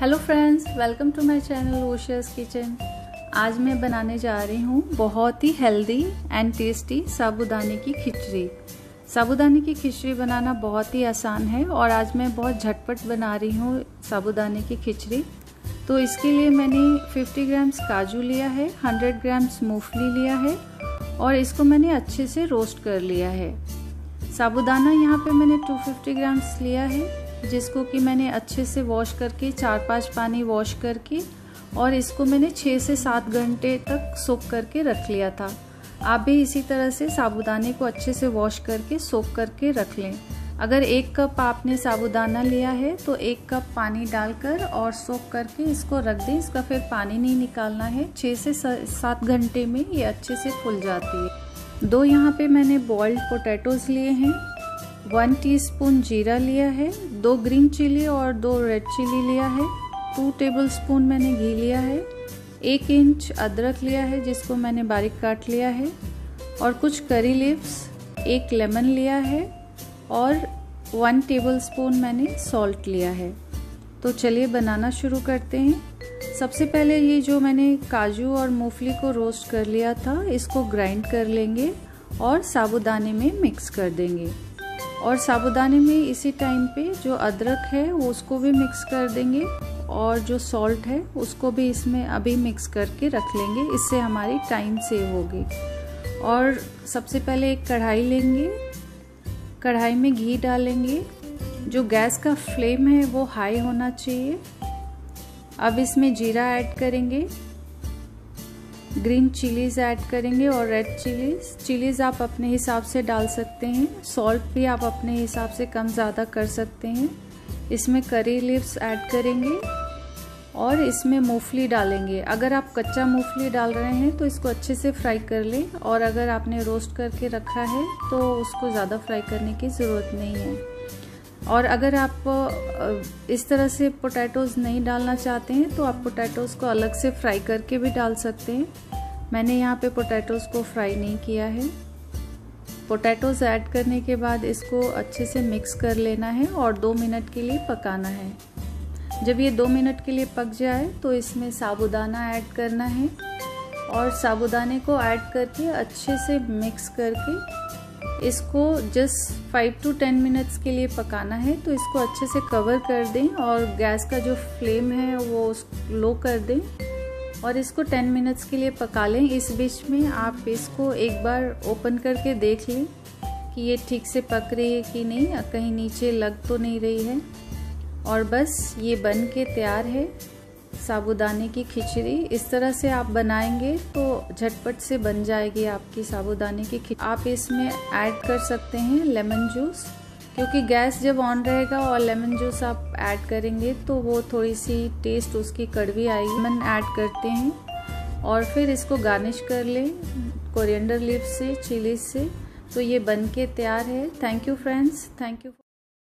Hello friends welcome to my channel ओशियस kitchen आज मैं बनाने जा रही हूँ बहुत ही हेल्दी एंड टेस्टी साबुदाने की खिचड़ी। साबुदाने की खिचड़ी बनाना बहुत ही आसान है और आज मैं बहुत झटपट बना रही हूँ साबुदाने की खिचड़ी। तो इसके लिए मैंने 50 ग्राम्स काजू लिया है 100 ग्राम्स मूंगफली लिया है और इसको मैंने अच्छे से रोस्ट कर लिया है। साबुदाना यहाँ पे मैंने 250 ग्राम्स लिया है। जिसको कि मैंने अच्छे से वॉश करके चार पाँच पानी वॉश करके और इसको मैंने छः से सात घंटे तक सोख करके रख लिया था। आप भी इसी तरह से साबुदाने को अच्छे से वॉश करके सोख करके रख लें। अगर एक कप आपने साबुदाना लिया है तो एक कप पानी डालकर और सोख करके इसको रख दें। इसका फिर पानी नहीं निकालना है। छः से सात घंटे में ये अच्छे से फुल जाती है। दो यहाँ पे मैंने बॉइल्ड पोटैटोज लिए हैं। वन टीस्पून जीरा लिया है, दो ग्रीन चिली और दो रेड चिली लिया है, टू टेबल स्पून मैंने घी लिया है, एक इंच अदरक लिया है जिसको मैंने बारीक काट लिया है और कुछ करी लिप्स एक लेमन लिया है और वन टेबल स्पून मैंने सॉल्ट लिया है। तो चलिए बनाना शुरू करते हैं। सबसे पहले ये जो मैंने काजू और मूंगफली को रोस्ट कर लिया था, इसको ग्राइंड कर लेंगे और साबुदाने में मिक्स कर देंगे। और साबुदाने में इसी टाइम पे जो अदरक है, वो उसको भी मिक्स कर देंगे और जो सॉल्ट है, उसको भी इसमें अभी मिक्स करके रख लेंगे। इससे हमारी टाइम सेव होगी। और सबसे पहले एक कढ़ाई लेंगे। कढ़ाई में घी डालेंगे। जो गैस का फ्लेम है, वो हाई होना चाहिए। अब इसमें जीरा ऐड करेंगे। ग्रीन चिलीज ऐड करेंगे और रेड चिलीज। चिलीज आप अपने हिसाब से डाल सकते हैं। सॉल्ट भी आप अपने हिसाब से कम ज़्यादा कर सकते हैं। इसमें करी लिप्स ऐड करेंगे और इसमें मूंगफली डालेंगे। अगर आप कच्चा मूंगफली डाल रहे हैं तो इसको अच्छे से फ्राई कर लें। और अगर आपने रोस्ट करके रखा है तो उसको ज़्यादा फ्राई करने की ज़रूरत नहीं है। और अगर आप इस तरह से पोटैटोज़ नहीं डालना चाहते हैं तो आप पोटैटोज़ को अलग से फ्राई करके भी डाल सकते हैं। मैंने यहाँ पे पोटैटोज़ को फ्राई नहीं किया है। पोटैटोज़ ऐड करने के बाद इसको अच्छे से मिक्स कर लेना है और दो मिनट के लिए पकाना है। जब ये दो मिनट के लिए पक जाए तो इसमें साबुदाना ऐड करना है। और साबुदाने को ऐड करके अच्छे से मिक्स करके इसको just five to ten minutes के लिए पकाना है तो इसको अच्छे से कवर कर दें और गैस का जो फ्लेम है वो लो कर दें। और इसको टेन मिनट्स के लिए पका लें। इस बीच में आप इसको एक बार ओपन करके देख लें कि ये ठीक से पक रही है कि नहीं। कहीं नीचे लग तो नहीं रही है। और बस ये बन के तैयार है। साबुदाने की खिचड़ी इस तरह से आप बनाएँगे तो झटपट से बन जाएगी आपकी साबुदाने की खिचड़ी। आप इसमें ऐड कर सकते हैं लेमन जूस, क्योंकि गैस जब ऑन रहेगा और लेमन जूस आप ऐड करेंगे तो वो थोड़ी सी टेस्ट उसकी कड़वी आएगी। लेमन ऐड करते हैं और फिर इसको गार्निश कर लें कोरिएंडर लीव से चिली से। तो ये बन के तैयार है। Thank you friends thank you